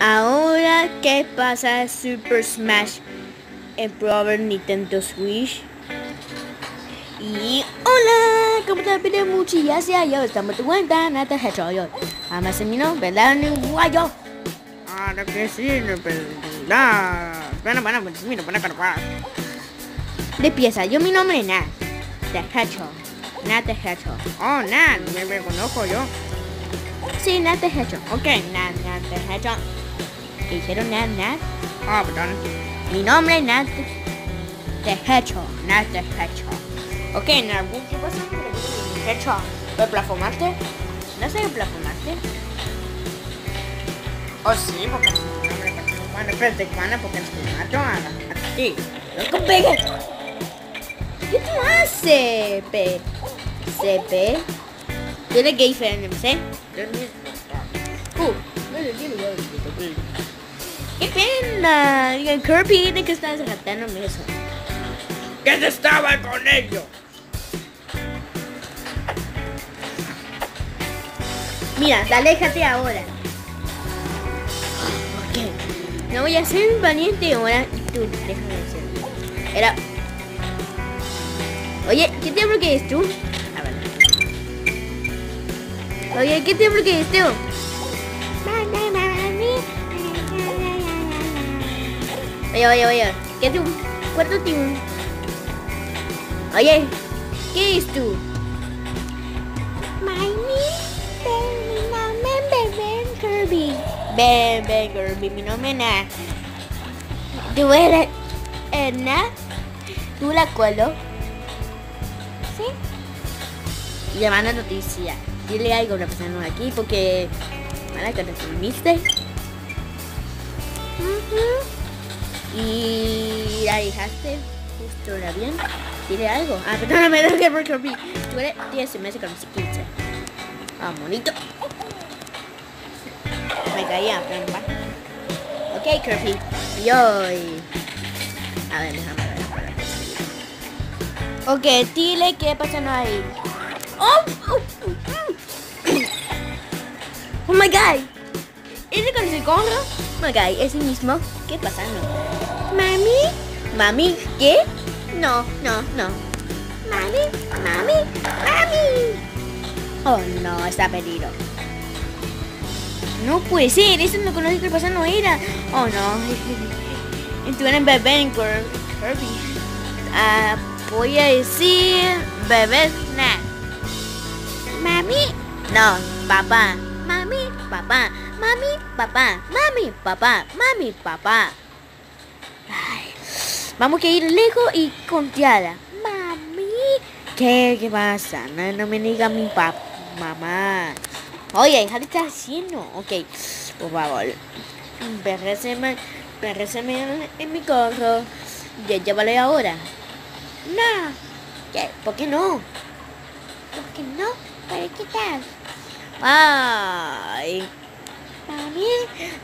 Ahora, ¿qué pasa Super Smash en Prover Nintendo Switch? Y hola, ¿cómo te pide mucho? Ya sea yo, estamos de vuelta, nada hecho yo. Además, mi nombre, ¿verdad? Guayo. Ahora que sí, no, pero... No, bueno, bueno, pues mira, carpa. De pieza, yo mi nombre es Nat. The Hedgehog. Nat the Hedgehog. Oh, Nan, me, me conozco yo. Sí, Nat the Hedgehog. Ok, Nat, Nat Hedgehog. ¿Qué dijeron Nat, Nat? Ah, perdón. Mi nombre es Nat the Hedgehog. Nat the Hedgehog. Ok, Nat, ¿qué pasa? Hedgehog. ¿Puedes plafomarte? No sé plafomarte. Oh, sí, porque es un nombre para Bueno, espérate, porque es tu macho a a ti. ¡Loco, pegue! ¿Qué tú haces, Pe? CP. Dile que diferente, ¿sí? Uh, ¡Qué pena! Kirby tiene que estar desgatándome eso. ¿Qué estaba con ellos? Mira, aléjate ahora. Ok. No voy a ser valiente ahora y tú, déjame ser. Era. Oye, ¿qué tiempo que es tú? A ver. Oye, ¿qué tiempo que es tú? Oye, oye, oye. ¿Qué tú? ¿Cuánto tú? Oye, ¿qué es tú? Mi nombre es Ben Kirby. Ben, Ben Kirby, mi nombre es. ¿Tú eres Edna? ¿Tú la cuelo? Sí. Y manda noticia. Dile algo a una persona aquí porque... Mala que te filmiste. Y la dejaste justo la bien. Dile algo. Ah, perdóname, no que por Kirby. Tú eres 10 meses con 15. Ah, bonito. Me caía, trampa. Ok, Kirby. Yo. A ver, déjame ver. Ok, dile qué pasa no ahí. Oh, oh, oh my god. ¿Ese con ese corro? Oh my god, ese mismo. ¿Qué pasa? No. Mami. Mami, ¿qué? No, no, no. Mami, mami, mami. Oh no, está perdido. No puede ser, eso no conoce que pasa no era. Oh no. Eres bebé en Kir- Kirby. Ah, voy a decir bebé snack. Mami. No, papá. Mami, papá. Mami, papá. Mami, papá. Mami, papá. Ay, vamos a ir lejos y conteada. Mami. ¿Qué? ¿Qué pasa? No, no me diga mi papá. Mamá. Oye, hija, ¿qué estás haciendo? Ok, por favor. Perréceme, perréceme en, en mi corro. Ya llévale ahora. No. ¿Qué? ¿Por qué no? ¿Por qué no? ¿Para qué tal?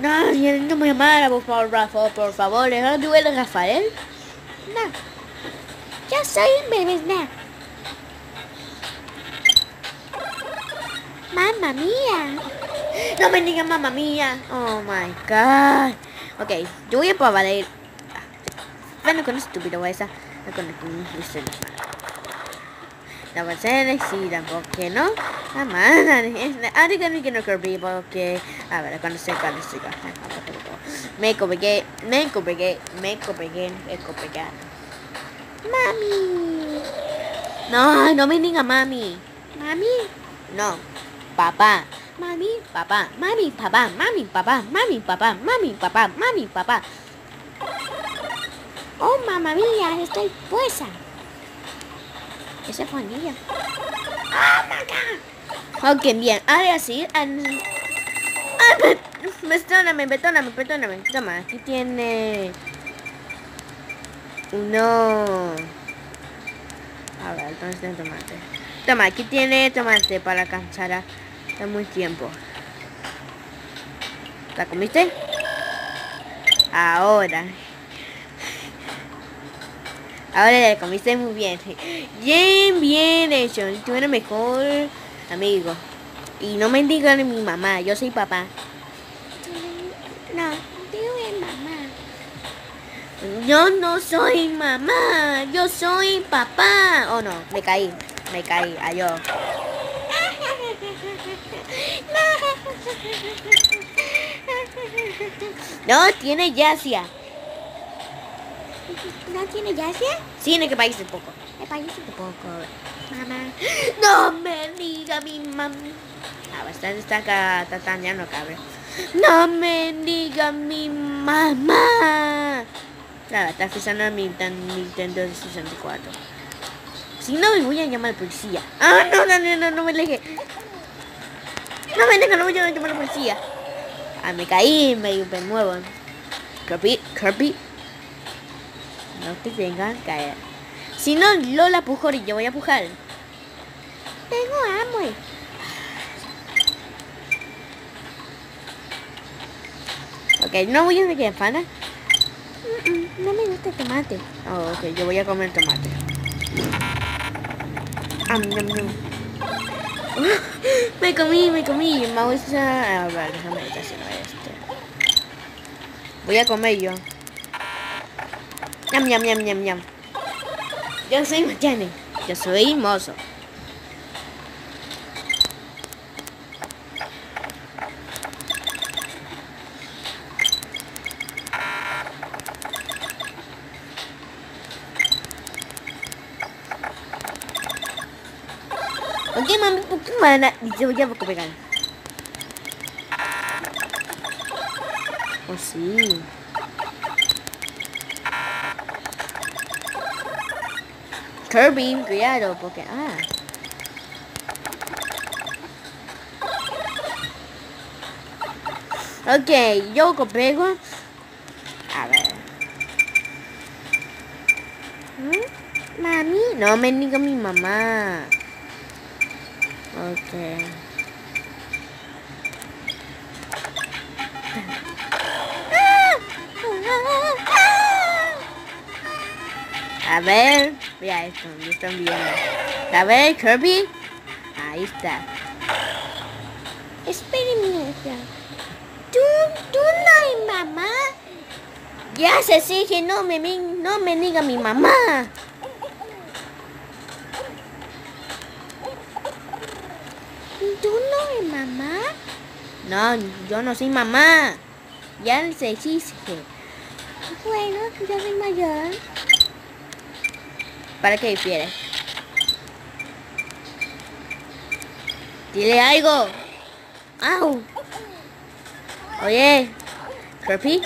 No, ya no me llamara, por favor, Rafa, por favor. ¿No duele Rafael? No. Yo soy un bebé snack. Mamma mía. No me digas mamma mía. Oh my god. Ok, yo voy a probar el... Bueno, con estúpido esa. No con el La voy a hacer sí, tampoco que no. Ah, man. Ahora que no Kirby porque... A ver, cuando se cuando se Me copié, me copié, me copié, me copié. Mami. No, no me diga mami. Mami. No. Papá. Mami, papá. Mami, papá. Mami, papá. Mami, papá. Mami, papá. Mami, papá. Oh, mamá mía, estoy puesta. Esa fue niña. Oh. Ok, bien. Ahora sí. Ah, pe- Perdóname, perdóname, perdóname. Toma, aquí tiene. No. A ver, ¿dónde está el tomate? Toma, aquí tiene tomate para alcanzar a da muy tiempo. ¿La comiste? Ahora. Ahora la comiste muy bien. Bien, bien hecho. Tú eres mejor amigo. Y no me digan mi mamá, yo soy papá. No, tú eres mamá. Yo no soy mamá, yo soy papá. Oh no, me caí, me caí, adiós. No, tiene yacia. ¿No tiene yacia? Sí, tiene que país un poco. Me parece un poco. Mamá. No me diga mi mamá. Ah, bastante está acá, está ya no cabe. No me diga mi mamá. Claro, está fijando mi tan- Nintendo 64. Si no, me voy a llamar a la policía. Ah, no, no, no, no, no me deje. No me deje, no voy a llamar a la policía. Ah, me caí, me, me muevo. Kirby, Kirby. No te vengan a caer. Si no, Lola pujó y yo voy a pujar. Tengo hambre. Ok, no voy a que fana. Mm, mm, No me gusta el tomate. Oh, ok, yo voy a comer tomate. Am, ñam, ñam. me comí, me comí. Vamos a... A ver, déjame este. Voy a comer yo. Ñam, ñam, ñam, ñam, ñam. Yo soy Machane. Yo soy mozo. Ok, mami, ¿por qué mana? Yo voy a pegar. Oh, sí. Kirby, cuidado, porque... Ah. Ok, yo pego. A ver. ¿Mm? Mami, no me diga mi mamá. Ok. A ver, mira esto, me están viendo. A ver, Kirby. Ahí está. Espérenme. ¿Tú, tú no eres mamá? Ya se sigue, no me, no me diga mi mamá. ¿Tú no eres mamá? No, yo no soy mamá. Ya se exige. Bueno, yo soy mayor. ¿Para qué quieres? Dile algo. ¡Au! Oye, Kirby.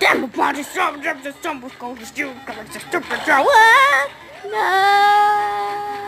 Damn upon the stump, jump the stump, go to stew, come to stupid? No.